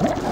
you